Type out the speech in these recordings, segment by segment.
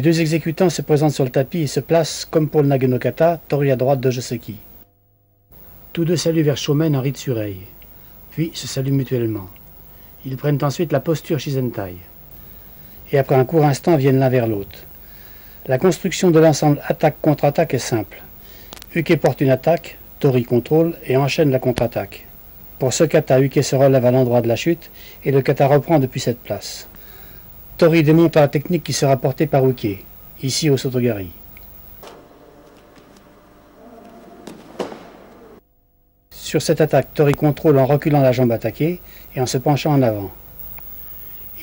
Les deux exécutants se présentent sur le tapis et se placent, comme pour le Nagenokata, Tori à droite de Joseki. Tous deux saluent vers Shomen en rite puis se saluent mutuellement. Ils prennent ensuite la posture Shizentai. Et après un court instant viennent l'un vers l'autre. La construction de l'ensemble attaque-contre-attaque est simple. Uke porte une attaque, Tori contrôle et enchaîne la contre-attaque. Pour ce kata, Uke se relève à l'endroit de la chute et le kata reprend depuis cette place. Tori démonte la technique qui sera portée par Uke, ici au Sotogari. Sur cette attaque, Tori contrôle en reculant la jambe attaquée et en se penchant en avant.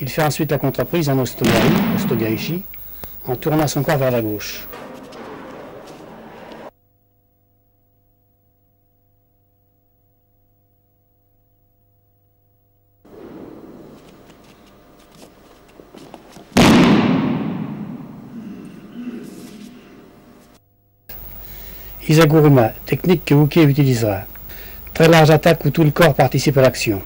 Il fait ensuite la contreprise en ostogari, ostogarishi, en tournant son corps vers la gauche. Isaguruma, technique que Uke utilisera. Très large attaque où tout le corps participe à l'action.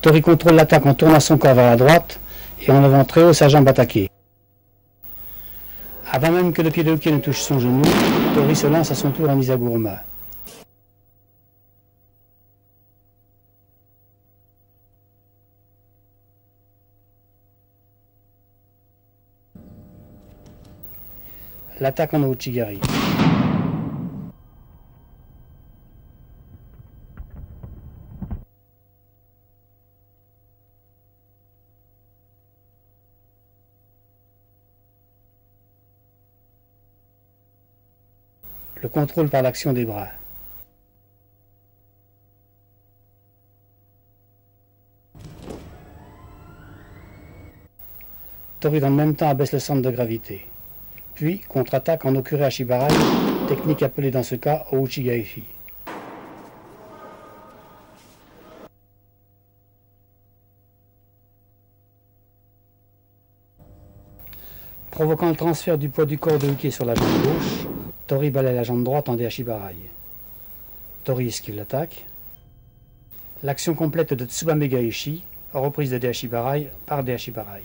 Tori contrôle l'attaque en tournant son corps vers la droite et en levant très haut sa jambe attaquée. Avant même que le pied de Uke ne touche son genou, Tori se lance à son tour en Isaguruma. L'attaque en Ouchigari. Le contrôle par l'action des bras. Tori dans le même temps abaisse le centre de gravité puis contre-attaque en Okure Ashibarai, technique appelée dans ce cas Ouchigaishi. Provoquant le transfert du poids du corps de Uke sur la jambe gauche, Tori balaye la jambe droite en Deashibarai. Tori esquive l'attaque. L'action complète de Tsubame Gaishi, reprise de Deashibarai par Deashibarai.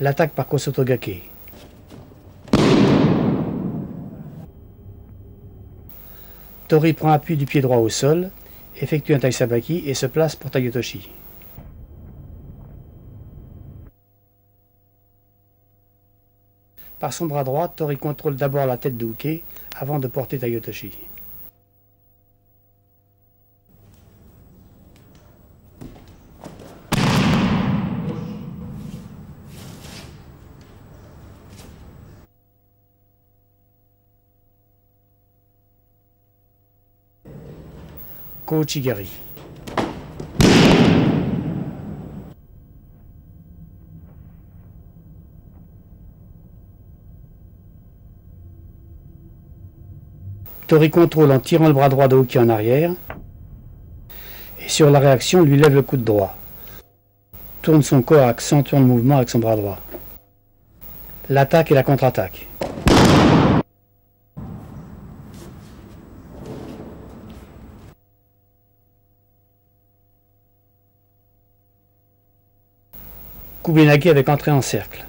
L'attaque par Kosotogake. Tori prend appui du pied droit au sol, effectue un Taisabaki et se place pour Tayotoshi. Par son bras droit, Tori contrôle d'abord la tête de Uke avant de porter Tayotoshi. Tori contrôle en tirant le bras droit de Hoki en arrière. Et sur la réaction, lui lève le coude droit. Tourne son corps accentuant le mouvement avec son bras droit. L'attaque et la contre-attaque. Kubenagi avec entrée en cercle.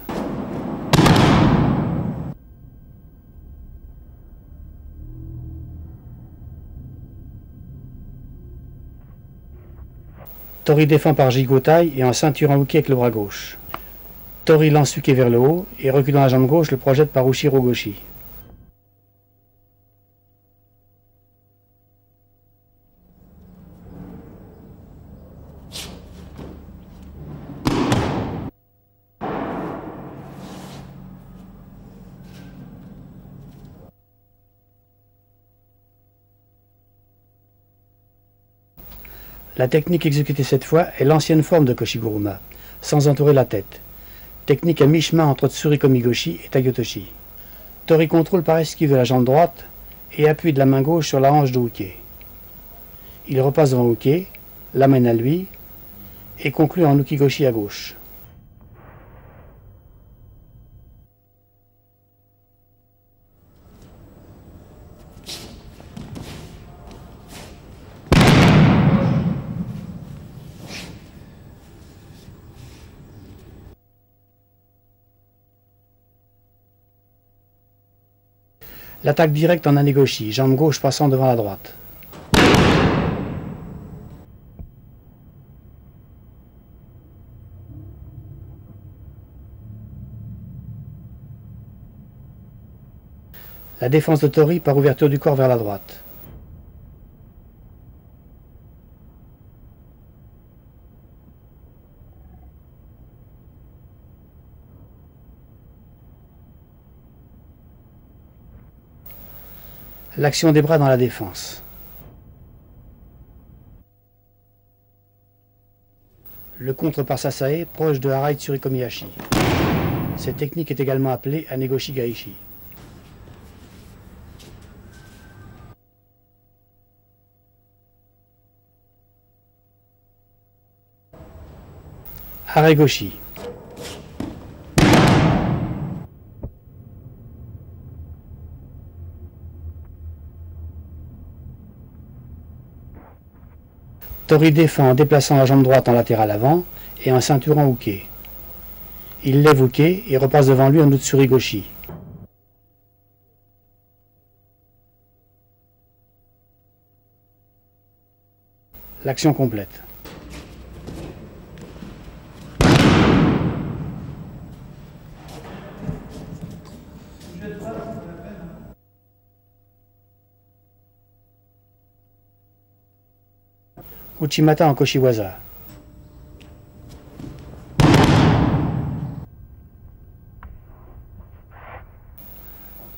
Tori défend par Jigotai et en ceinturant Uki avec le bras gauche. Tori lance Uki vers le haut et reculant la jambe gauche le projette par Ushiro Goshi. La technique exécutée cette fois est l'ancienne forme de Koshiguruma, sans entourer la tête. Technique à mi-chemin entre Tsurikomigoshi et Tayotoshi. Tori contrôle par esquive la jambe droite et appuie de la main gauche sur la hanche de Uke. Il repasse devant Uke, l'amène à lui et conclut en Ukigoshi à gauche. L'attaque directe en anégoshi, jambe gauche passant devant la droite. La défense de Tori par ouverture du corps vers la droite. L'action des bras dans la défense. Le contre par Sasae, proche de Harai Tsurikomiyashi. Cette technique est également appelée Anegoshi Gaishi. Haregoshi. Tori défend en déplaçant la jambe droite en latéral avant et en ceinturant Uke. Il lève Uke et repasse devant lui en Utsurigoshi. L'action complète. Uchimata en Koshiwaza.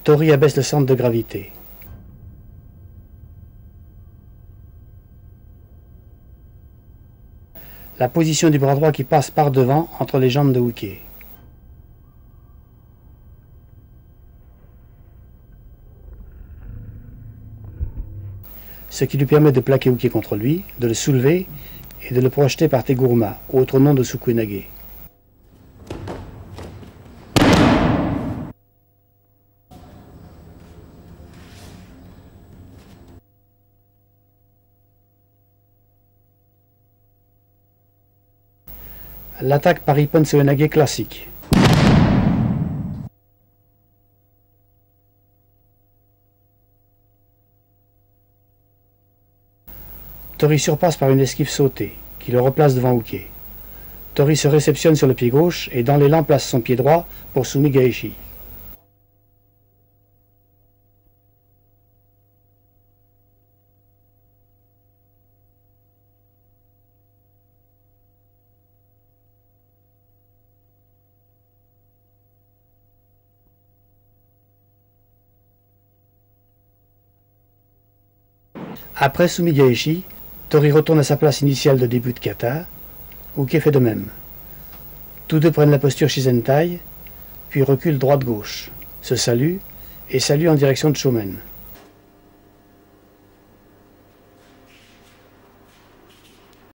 Tori abaisse le centre de gravité. La position du bras droit qui passe par devant entre les jambes de Uke. Ce qui lui permet de plaquer Uke contre lui, de le soulever et de le projeter par Teguruma, autre nom de Sukunage. L'attaque par Ippon Seonage classique. Tori surpasse par une esquive sautée, qui le replace devant Uke. Tori se réceptionne sur le pied gauche et dans l'élan place son pied droit pour Sumigaishi. Après Sumigaishi, Tori retourne à sa place initiale de début de kata. Uke fait de même? Tous deux prennent la posture Shizentai, puis reculent droite-gauche, se saluent et saluent en direction de Shomen.